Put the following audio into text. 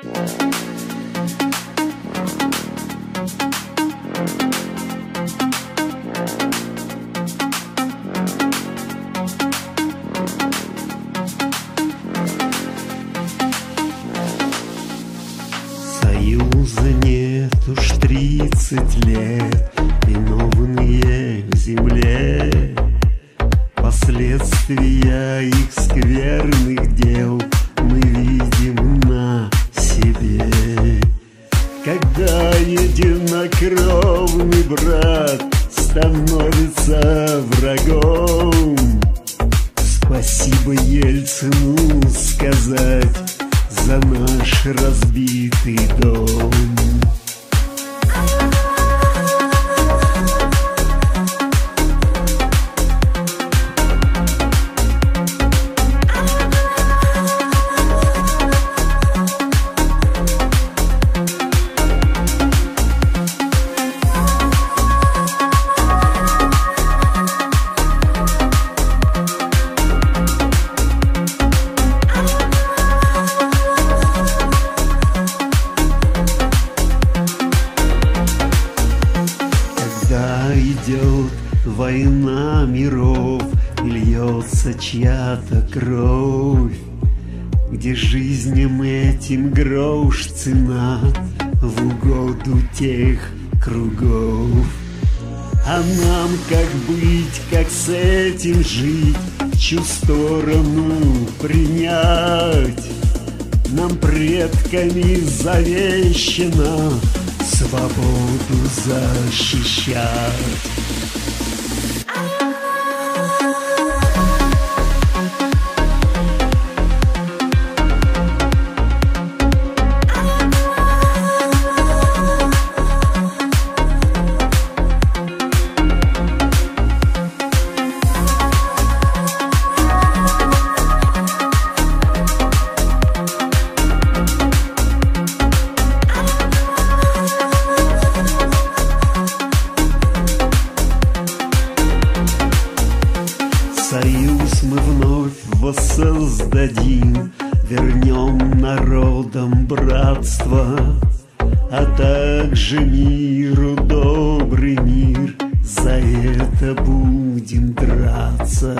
Союза нет уж тридцать лет Виновные к земле. Последствия их скверных дел Когда единокровный брат Становится врагом Спасибо Ельцину сказать за наш разбитый дом. Война миров И льется чья-то кровь. Где жизням этим грош цена В угоду тех кругов. А нам как быть, как с этим жить Чью сторону принять? Нам предками завещено свободу защищать. Союз мы вновь воссоздадим, Вернем народам братство, А также миру добрый мир, За это будем драться.